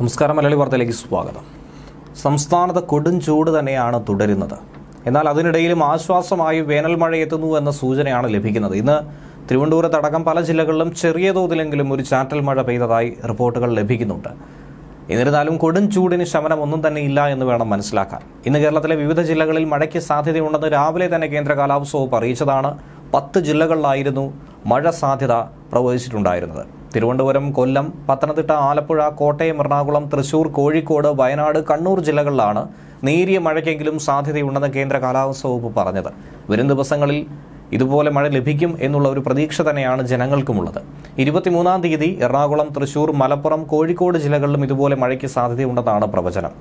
നമസ്കാരം മലയാളി വാർത്തയിലേക്ക് സ്വാഗതം. സംസ്ഥാനത്ത് കൊടും ചൂട് തന്നെയാണ് തുടരുന്നത്. എന്നാൽ അതിനിടയിലും ആശ്വാസമായി വേനൽ മഴ എത്തുന്നു എന്ന സൂചനയാണ് ലഭിക്കുന്നത്. ഇന്ന് തിരുവനന്തപുരത്തടക്കം പല ജില്ലകളിലും ചെറിയ തോതിലെങ്കിലും ഒരു ചാറ്റൽ മഴ പെയ്തതായി റിപ്പോർട്ടുകൾ ലഭിക്കുന്നുണ്ട്. എന്നിരുന്നാലും കൊടും ചൂടിന് ശമനം ഒന്നും തന്നെ ഇല്ല എന്ന് വേണം മനസ്സിലാക്കാൻ. ഇന്ന് കേരളത്തിലെ വിവിധ ജില്ലകളിൽ മഴയ്ക്ക് സാധ്യതയുണ്ടെന്ന് രാവിലെ തന്നെ കേന്ദ്ര കാലാവസ്ഥ വകുപ്പ് അറിയിച്ചതാണ്. പത്ത് ജില്ലകളിലായിരുന്നു മഴ സാധ്യത പ്രവചിച്ചിട്ടുണ്ടായിരുന്നത്. തിരുവനന്തപുരം കൊല്ലം പത്തനംതിട്ട ആലപ്പുഴ കോട്ടയം എറണാകുളം തൃശൂർ കോഴിക്കോട് വയനാട് കണ്ണൂർ ജില്ലകളിലാണ് നേരിയ മഴയ്ക്കെങ്കിലും സാധ്യതയുണ്ടെന്ന് കേന്ദ്ര കാലാവസ്ഥ വകുപ്പ് പറഞ്ഞത്. വരും ദിവസങ്ങളിൽ ഇതുപോലെ മഴ ലഭിക്കും എന്നുള്ള ഒരു പ്രതീക്ഷ തന്നെയാണ് ജനങ്ങൾക്കുമുള്ളത്. ഇരുപത്തിമൂന്നാം തീയതി എറണാകുളം തൃശൂർ മലപ്പുറം കോഴിക്കോട് ജില്ലകളിലും ഇതുപോലെ മഴയ്ക്ക് സാധ്യതയുണ്ടെന്നാണ് പ്രവചനം.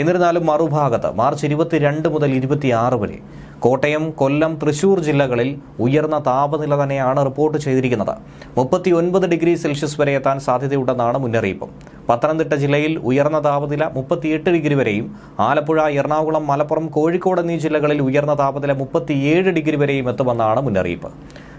എന്നിരുന്നാലും മറുഭാഗത്ത് മാർച്ച് ഇരുപത്തിരണ്ട് മുതൽ ഇരുപത്തിയാറ് വരെ കോട്ടയം കൊല്ലം തൃശൂർ ജില്ലകളിൽ ഉയർന്ന താപനില തന്നെയാണ് റിപ്പോർട്ട് ചെയ്തിരിക്കുന്നത്. മുപ്പത്തി ഒൻപത് ഡിഗ്രി സെൽഷ്യസ് വരെ എത്താൻ സാധ്യതയുണ്ടെന്നാണ് മുന്നറിയിപ്പ്. പത്തനംതിട്ട ജില്ലയിൽ ഉയർന്ന താപനില മുപ്പത്തിയെട്ട് ഡിഗ്രി വരെയും ആലപ്പുഴ എറണാകുളം മലപ്പുറം കോഴിക്കോട് എന്നീ ജില്ലകളിൽ ഉയർന്ന താപനില മുപ്പത്തിയേഴ് ഡിഗ്രി വരെയും എത്തുമെന്നാണ് മുന്നറിയിപ്പ്.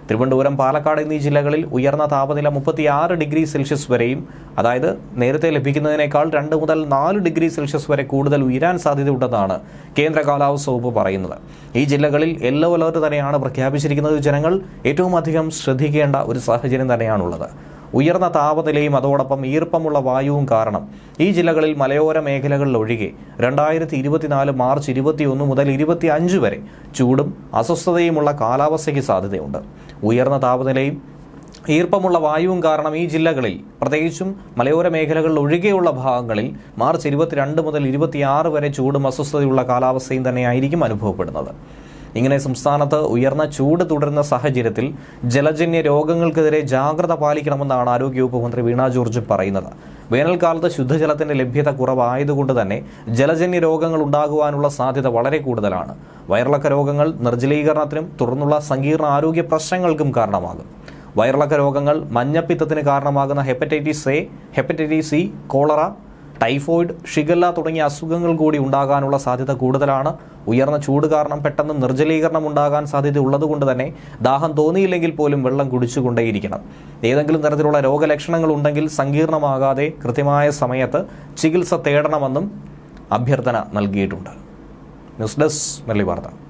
തിരുവനന്തപുരം പാലക്കാട് എന്നീ ജില്ലകളിൽ ഉയർന്ന താപനില മുപ്പത്തിയാറ് ഡിഗ്രി സെൽഷ്യസ് വരെയും അതായത് നേരത്തെ ലഭിക്കുന്നതിനേക്കാൾ രണ്ട് മുതൽ നാല് ഡിഗ്രി സെൽഷ്യസ് വരെ കൂടുതൽ ഉയരാൻ സാധ്യതയുണ്ടെന്നാണ് കേന്ദ്ര കാലാവസ്ഥ വകുപ്പ് പറയുന്നത്. ഈ ജില്ലകളിൽ യെല്ലോ അലർട്ട് തന്നെയാണ് പ്രഖ്യാപിച്ചിരിക്കുന്നത്. ജനങ്ങൾ ഏറ്റവും അധികം ശ്രദ്ധിക്കേണ്ട ഒരു സാഹചര്യം തന്നെയാണുള്ളത്. ഉയർന്ന താപനിലയും അതോടൊപ്പം ഈർപ്പമുള്ള വായുവും കാരണം. ഈ ജില്ലകളിൽ മലയോര മേഖലകളിൽ ഒഴികെ രണ്ടായിരത്തി ഇരുപത്തിനാല് മാർച്ച് ഇരുപത്തിയൊന്ന് മുതൽ ഇരുപത്തി അഞ്ച് വരെ ചൂടും അസ്വസ്ഥതയുമുള്ള കാലാവസ്ഥയ്ക്ക് സാധ്യതയുണ്ട്. ഉയർന്ന താപനിലയും ഈർപ്പമുള്ള വായുവും കാരണം ഈ ജില്ലകളിൽ പ്രത്യേകിച്ചും മലയോര മേഖലകളിൽ ഒഴികെയുള്ള ഭാഗങ്ങളിൽ മാർച്ച് ഇരുപത്തിരണ്ട് മുതൽ ഇരുപത്തിയാറ് വരെ ചൂടും അസ്വസ്ഥതയുള്ള കാലാവസ്ഥയും തന്നെയായിരിക്കും അനുഭവപ്പെടുന്നത്. ഇങ്ങനെ സംസ്ഥാനത്ത് ഉയർന്ന ചൂട് തുടരുന്ന സാഹചര്യത്തിൽ ജലജന്യ രോഗങ്ങൾക്കെതിരെ ജാഗ്രത പാലിക്കണമെന്നാണ് ആരോഗ്യവകുപ്പ് മന്ത്രി വീണ ജോർജ് പറയുന്നത്. വേനൽക്കാലത്ത് ശുദ്ധജലത്തിന്റെ ലഭ്യത കുറവായതുകൊണ്ട് തന്നെ ജലജന്യ രോഗങ്ങൾ ഉണ്ടാകുവാനുള്ള സാധ്യത വളരെ കൂടുതലാണ്. വയറിളക്ക രോഗങ്ങൾ നിർജലീകരണത്തിനും തുടർന്നുള്ള സങ്കീർണ ആരോഗ്യ പ്രശ്നങ്ങൾക്കും കാരണമാകും. വയറിളക്ക രോഗങ്ങൾ മഞ്ഞപ്പിത്തത്തിന് കാരണമാകുന്ന hepatitis A hepatitis C cholera typhoid shigella തുടങ്ങിയ അസുഖങ്ങൾ കൂടി ഉണ്ടാകാനുള്ള സാധ്യത കൂടുതലാണ്. ഉയർന്ന ചൂട് കാരണം പെട്ടെന്ന് നിർജലീകരണം ഉണ്ടാകാൻ സാധ്യത ഉള്ളതുകൊണ്ട് തന്നെ ദാഹം തോന്നിയില്ലെങ്കിൽ പോലും വെള്ളം കുടിച്ചുകൊണ്ടേയിരിക്കണം. ഏതെങ്കിലും തരത്തിലുള്ള രോഗലക്ഷണങ്ങൾ ഉണ്ടെങ്കിൽ സങ്കീർണമാകാതെ കൃത്യമായ സമയത്ത് ചികിത്സ തേടണമെന്നും അഭ്യർത്ഥന നൽകിയിട്ടുണ്ട്. ന്യൂസ് ഡെസ്ക് മെല്ലി വാർത്ത.